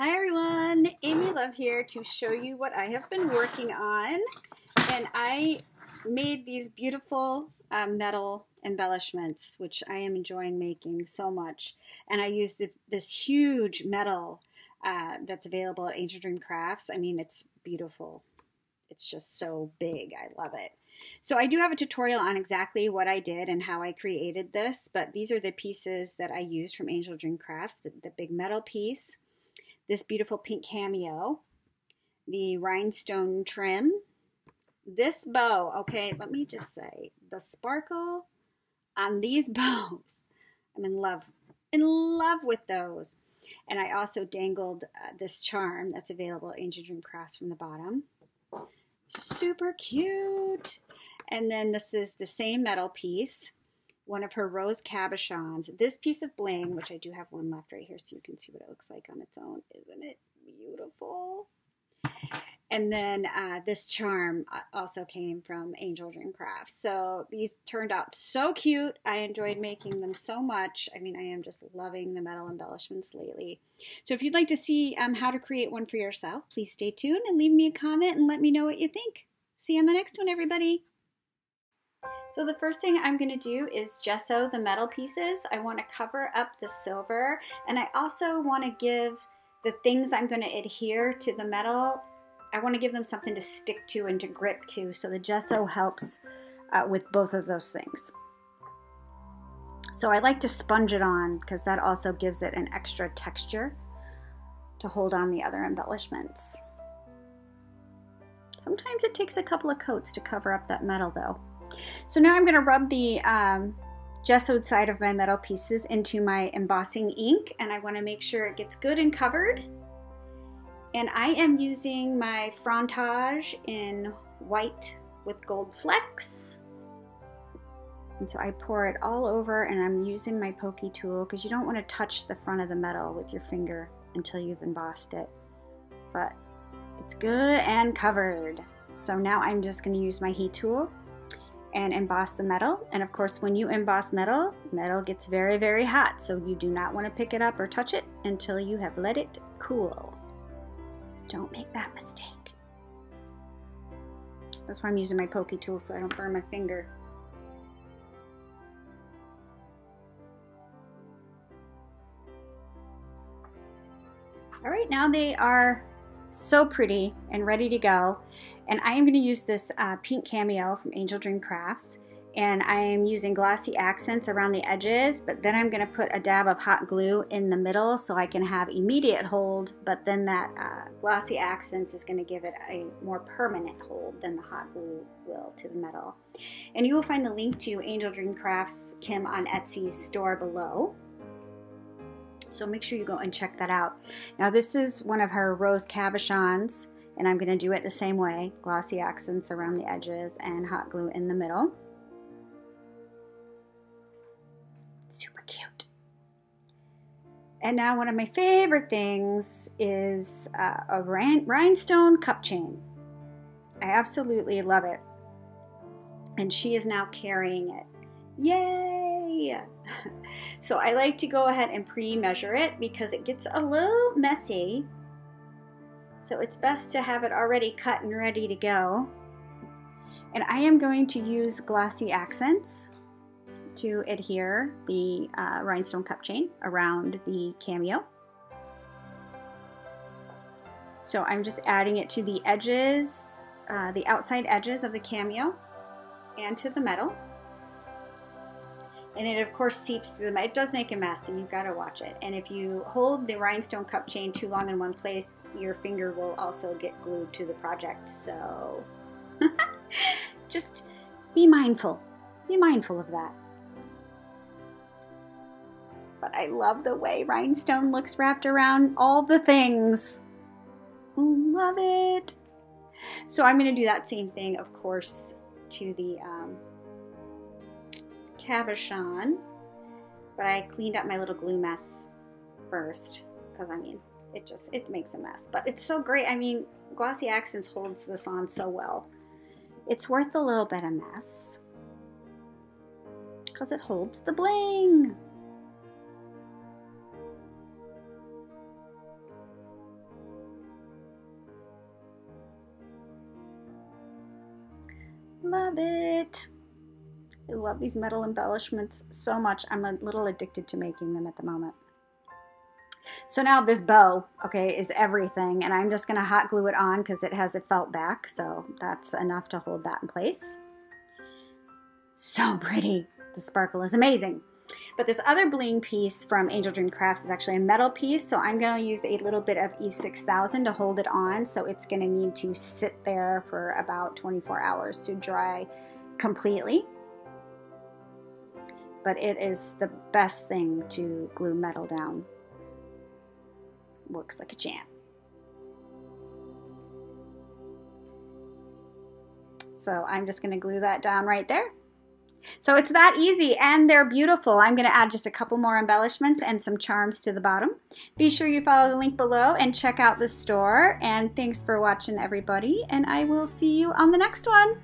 Hi everyone, Amy Love here to show you what I have been working on. And I made these beautiful uh, metal embellishments, which I am enjoying making so much. And I used the, this huge metal uh, that's available at Angel Dream Crafts. I mean, it's beautiful. It's just so big. I love it. So I do have a tutorial on exactly what I did and how I created this, but these are the pieces that I used from Angel Dream Crafts, the, the big metal piece, this beautiful pink cameo, the rhinestone trim, this bow, okay, let me just say, the sparkle on these bows, I'm in love, in love with those. And I also dangled uh, this charm that's available at Angel Dream Crafts from the bottom. Super cute. And then this is the same metal piece, one of her rose cabochons. This piece of bling, which I do have one left right here so you can see what it looks like on its own. Isn't it beautiful? And then uh, this charm uh, also came from Angel Dream Crafts. So these turned out so cute. I enjoyed making them so much. I mean, I am just loving the metal embellishments lately. So if you'd like to see um, how to create one for yourself, please stay tuned and leave me a comment and let me know what you think. See you on the next one, everybody. So the first thing I'm going to do is gesso the metal pieces. I want to cover up the silver and I also want to give the things I'm going to adhere to the metal I want to give them something to stick to and to grip to, so the gesso helps uh, with both of those things. So I like to sponge it on because that also gives it an extra texture to hold on the other embellishments. Sometimes it takes a couple of coats to cover up that metal though. So now I'm going to rub the um, gessoed side of my metal pieces into my embossing ink and I want to make sure it gets good and covered. And I am using my Frantage in white with gold flecks. And so I pour it all over and I'm using my pokey tool because you don't want to touch the front of the metal with your finger until you've embossed it. But it's good and covered. So now I'm just going to use my heat tool and emboss the metal. And of course, when you emboss metal, metal gets very, very hot. So you do not want to pick it up or touch it until you have let it cool. Don't make that mistake. That's why I'm using my pokey tool so I don't burn my finger. All right, now they are so pretty and ready to go. And I am going to use this uh, pink cameo from Angel Dream Crafts and I am using glossy accents around the edges but then I'm going to put a dab of hot glue in the middle so I can have immediate hold but then that uh, glossy accents is going to give it a more permanent hold than the hot glue will to the metal. And you will find the link to Angel Dream Crafts Kim on Etsy's store below. So make sure you go and check that out. Now this is one of her rose cabochons and I'm going to do it the same way. Glossy accents around the edges and hot glue in the middle. super cute. And now one of my favorite things is uh, a rhinestone cup chain. I absolutely love it. And she is now carrying it. Yay! so I like to go ahead and pre-measure it because it gets a little messy. So it's best to have it already cut and ready to go. And I am going to use glossy accents to adhere the uh, rhinestone cup chain around the cameo. So I'm just adding it to the edges, uh, the outside edges of the cameo and to the metal. And it of course seeps through the. It does make a mess and you've got to watch it. And if you hold the rhinestone cup chain too long in one place, your finger will also get glued to the project. So just be mindful. Be mindful of that but I love the way rhinestone looks wrapped around all the things. Love it. So I'm going to do that same thing, of course, to the um, cabochon, but I cleaned up my little glue mess first because I mean, it just, it makes a mess, but it's so great. I mean, Glossy Accents holds this on so well. It's worth a little bit of mess because it holds the bling. Love it. I love these metal embellishments so much. I'm a little addicted to making them at the moment. So now this bow, okay, is everything. And I'm just going to hot glue it on because it has a felt back. So that's enough to hold that in place. So pretty. The sparkle is amazing. But this other bling piece from Angel Dream Crafts is actually a metal piece. So I'm going to use a little bit of E6000 to hold it on. So it's going to need to sit there for about 24 hours to dry completely. But it is the best thing to glue metal down works like a champ. So I'm just going to glue that down right there. So it's that easy and they're beautiful. I'm going to add just a couple more embellishments and some charms to the bottom. Be sure you follow the link below and check out the store. And thanks for watching everybody and I will see you on the next one.